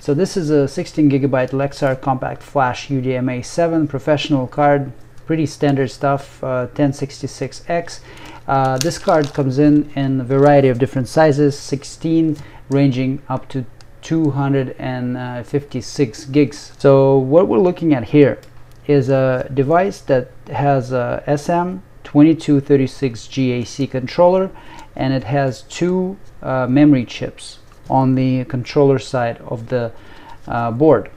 So this is a 16 gigabyte Lexar Compact Flash UDMA 7 professional card, pretty standard stuff, uh, 1066X. Uh, this card comes in in a variety of different sizes, 16 ranging up to 256 gigs. So what we're looking at here is a device that has a SM2236 GAC controller and it has two uh, memory chips on the controller side of the uh, board.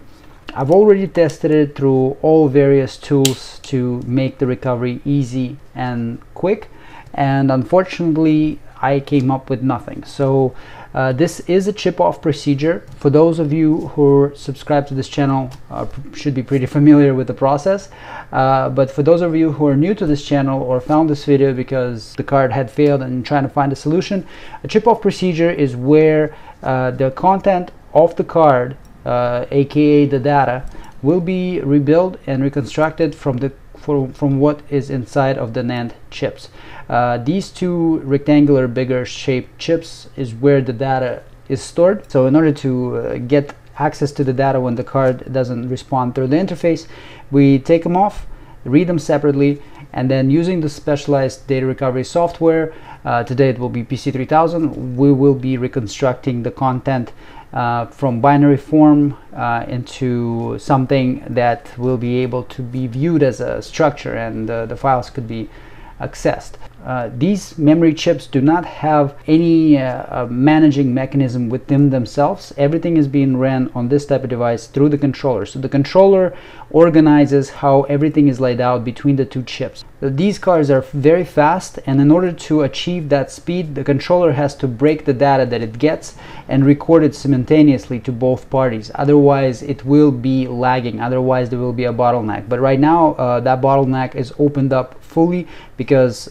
I've already tested it through all various tools to make the recovery easy and quick and unfortunately I came up with nothing. So uh, this is a chip off procedure. For those of you who are subscribed to this channel uh, should be pretty familiar with the process. Uh, but for those of you who are new to this channel or found this video because the card had failed and trying to find a solution, a chip off procedure is where uh, the content of the card, aka uh, the data, will be rebuilt and reconstructed from the from what is inside of the NAND chips. Uh, these two rectangular bigger shaped chips is where the data is stored. So in order to uh, get access to the data when the card doesn't respond through the interface, we take them off, read them separately, and then using the specialized data recovery software, uh, today it will be PC3000, we will be reconstructing the content uh, from binary form uh, into something that will be able to be viewed as a structure and uh, the files could be accessed. Uh, these memory chips do not have any uh, uh, managing mechanism within themselves. Everything is being ran on this type of device through the controller. So the controller organizes how everything is laid out between the two chips. These cars are very fast and in order to achieve that speed the controller has to break the data that it gets and record it simultaneously to both parties. Otherwise it will be lagging. Otherwise there will be a bottleneck. But right now uh, that bottleneck is opened up fully because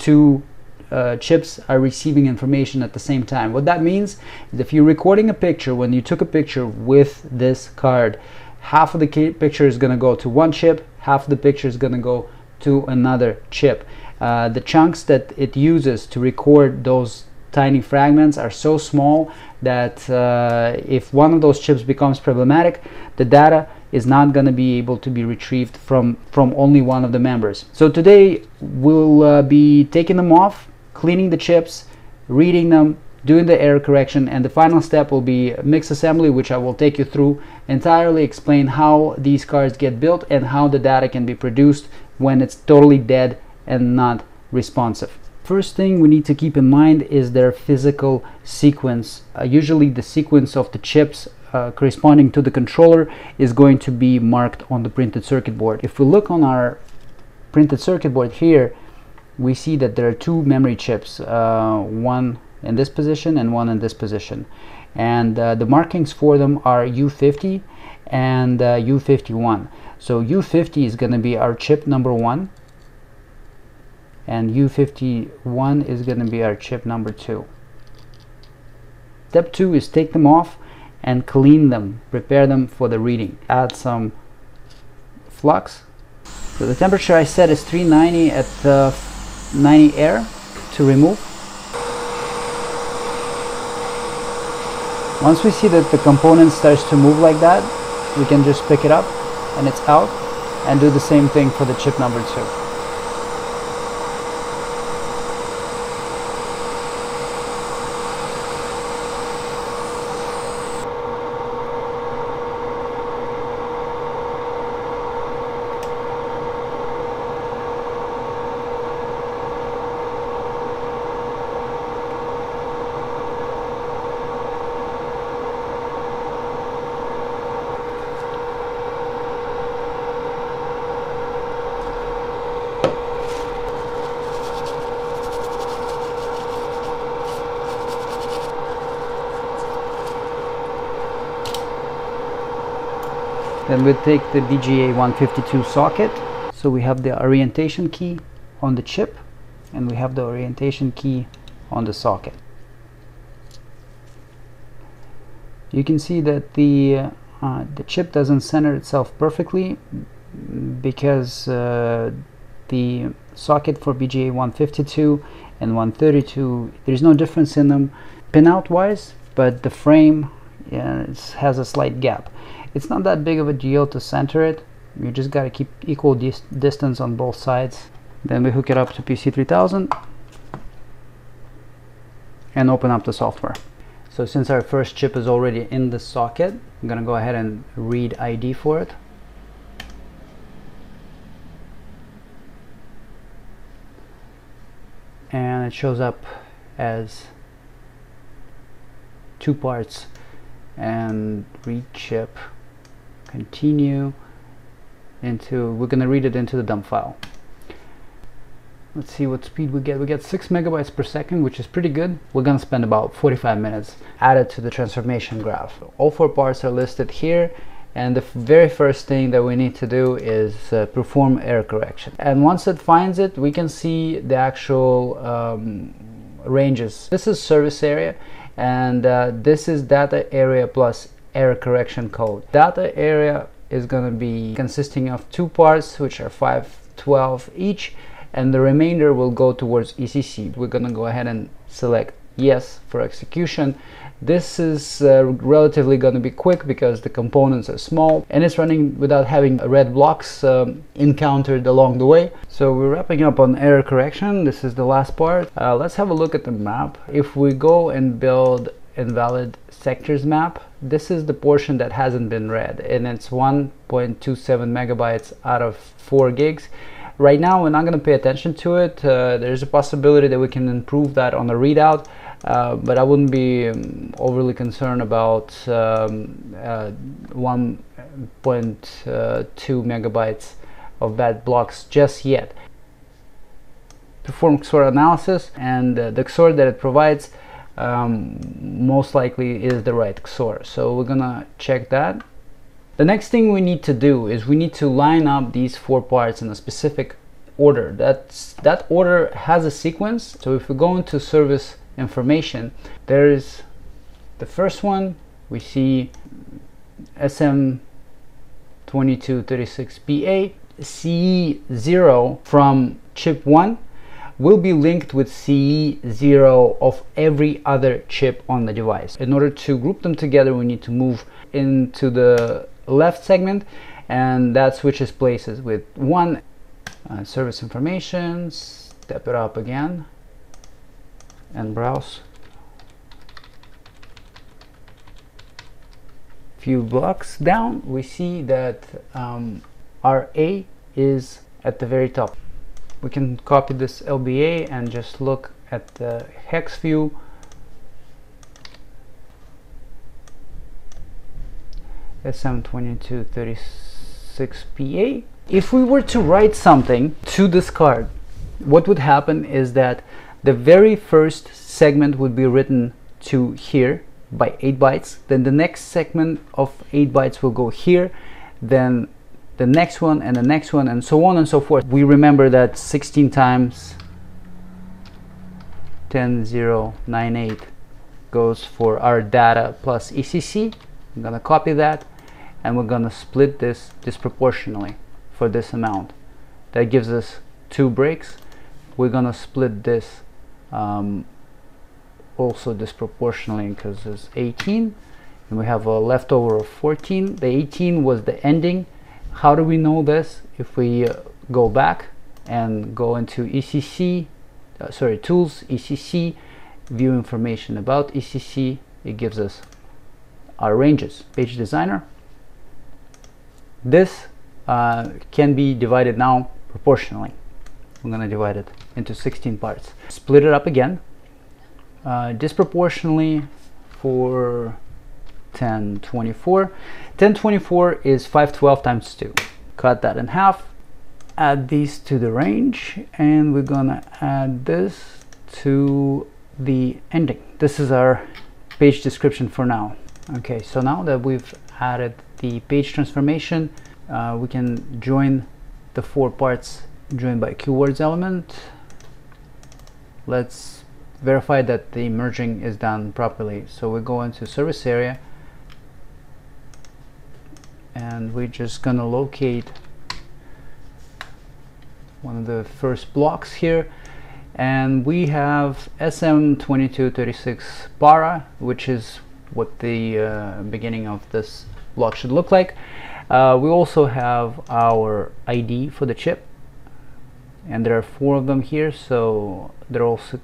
two uh, chips are receiving information at the same time. What that means is if you're recording a picture, when you took a picture with this card, half of the picture is going to go to one chip, half of the picture is going to go to another chip. Uh, the chunks that it uses to record those tiny fragments are so small that uh, if one of those chips becomes problematic, the data is not going to be able to be retrieved from from only one of the members. So today we'll uh, be taking them off cleaning the chips reading them doing the error correction and the final step will be mix assembly which I will take you through entirely explain how these cards get built and how the data can be produced when it's totally dead and not responsive. First thing we need to keep in mind is their physical sequence. Uh, usually the sequence of the chips uh, corresponding to the controller is going to be marked on the printed circuit board. If we look on our printed circuit board here, we see that there are two memory chips, uh, one in this position and one in this position. And uh, the markings for them are U50 and U51. Uh, so U50 is going to be our chip number one and U51 is going to be our chip number two. Step two is take them off and clean them, prepare them for the reading. Add some flux. So the temperature I set is 390 at uh, 90 air to remove. Once we see that the component starts to move like that, we can just pick it up and it's out and do the same thing for the chip number two. Then we take the BGA152 socket. So we have the orientation key on the chip and we have the orientation key on the socket. You can see that the uh, the chip doesn't center itself perfectly because uh, the socket for BGA 152 and 132 there's no difference in them pinout wise but the frame and has a slight gap. It's not that big of a deal to center it. You just got to keep equal dis distance on both sides. Then we hook it up to PC3000 and open up the software. So since our first chip is already in the socket, I'm gonna go ahead and read ID for it. And it shows up as two parts and read chip continue into we're gonna read it into the dump file. Let's see what speed we get. We get 6 megabytes per second which is pretty good. We're gonna spend about 45 minutes added to the transformation graph. All four parts are listed here and the very first thing that we need to do is uh, perform error correction. And once it finds it we can see the actual um, ranges. This is service area and uh, this is data area plus error correction code data area is going to be consisting of two parts which are 512 each and the remainder will go towards ECC. We're going to go ahead and select yes for execution. This is uh, relatively going to be quick because the components are small and it's running without having red blocks um, encountered along the way. So we're wrapping up on error correction. This is the last part. Uh, let's have a look at the map. If we go and build invalid sectors map, this is the portion that hasn't been read and it's 1.27 megabytes out of 4 gigs Right now, we're not going to pay attention to it. Uh, there's a possibility that we can improve that on the readout, uh, but I wouldn't be um, overly concerned about um, uh, 1.2 uh, megabytes of bad blocks just yet. Perform XOR analysis, and uh, the XOR that it provides um, most likely is the right XOR. So we're gonna check that. The next thing we need to do is we need to line up these four parts in a specific order. That's, that order has a sequence. So if we go into service information, there is the first one, we see SM2236PA, CE0 from chip 1 will be linked with CE0 of every other chip on the device. In order to group them together, we need to move into the left segment and that switches places with one uh, service information step it up again and browse few blocks down we see that um, our A is at the very top we can copy this LBA and just look at the hex view SM2236PA. If we were to write something to this card, what would happen is that the very first segment would be written to here by 8 bytes, then the next segment of 8 bytes will go here, then the next one and the next one and so on and so forth. We remember that 16 times 10098 goes for our data plus ECC. I'm gonna copy that and we're to split this disproportionately for this amount that gives us two breaks we're to split this um, also disproportionately because it's 18 and we have a leftover of 14 the 18 was the ending how do we know this if we uh, go back and go into ECC uh, sorry tools ECC view information about ECC it gives us our ranges page designer this uh, can be divided now proportionally. I'm going to divide it into 16 parts. Split it up again uh, disproportionately for 1024. 1024 is 512 times 2. Cut that in half. Add these to the range and we're gonna add this to the ending. This is our page description for now. Okay, so now that we've added the page transformation uh, we can join the four parts joined by keywords element let's verify that the merging is done properly so we go into service area and we're just gonna locate one of the first blocks here and we have SM2236 para which is what the uh, beginning of this block should look like. Uh, we also have our ID for the chip and there are four of them here so they're also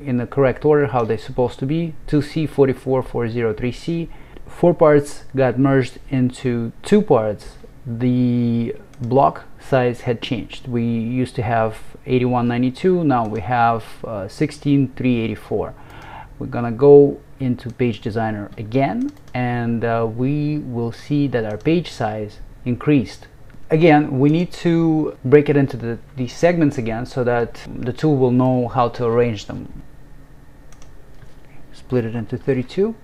in the correct order how they're supposed to be 2C44403C four parts got merged into two parts. The block size had changed. We used to have 8192 now we have uh, 16384 we're gonna go into page designer again and uh, we will see that our page size increased. Again we need to break it into the, these segments again so that the tool will know how to arrange them. Split it into 32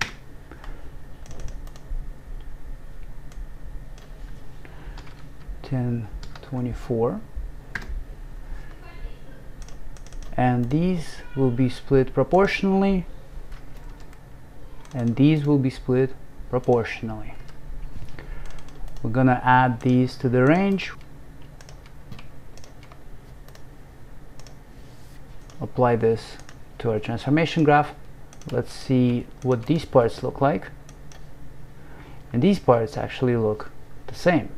10 24 and these will be split proportionally. And these will be split proportionally. We're gonna add these to the range. Apply this to our transformation graph. Let's see what these parts look like. And these parts actually look the same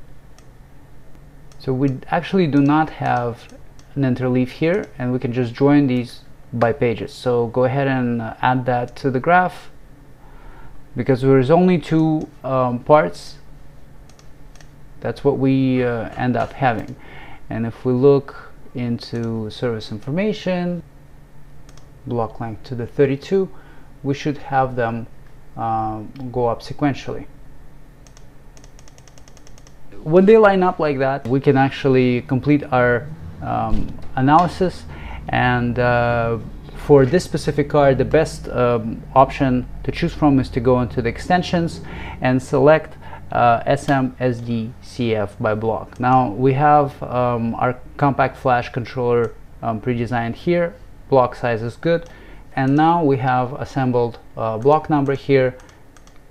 so we actually do not have an interleave here and we can just join these by pages. So go ahead and uh, add that to the graph because there is only two um, parts. That's what we uh, end up having. And if we look into service information block length to the 32 we should have them um, go up sequentially when they line up like that we can actually complete our um, analysis and uh, for this specific card the best um, option to choose from is to go into the extensions and select uh, SMSDCF by block. Now we have um, our compact flash controller um, pre-designed here, block size is good, and now we have assembled uh, block number here.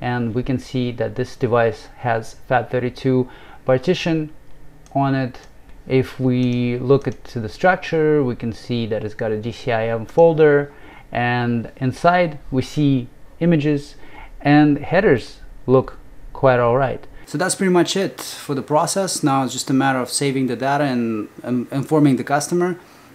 And we can see that this device has FAT32 partition on it. If we look at the structure, we can see that it's got a DCIM folder and inside we see images and headers look quite all right. So that's pretty much it for the process. Now it's just a matter of saving the data and um, informing the customer.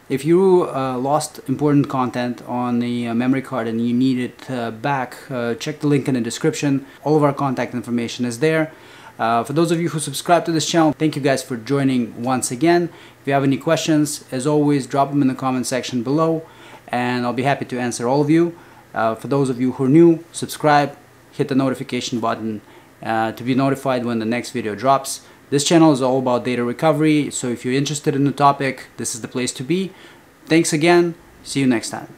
If you uh, lost important content on the uh, memory card and you need it uh, back, uh, check the link in the description. All of our contact information is there. Uh, for those of you who subscribe to this channel, thank you guys for joining once again. If you have any questions, as always, drop them in the comment section below and I'll be happy to answer all of you. Uh, for those of you who are new, subscribe, hit the notification button uh, to be notified when the next video drops. This channel is all about data recovery, so if you're interested in the topic, this is the place to be. Thanks again. See you next time.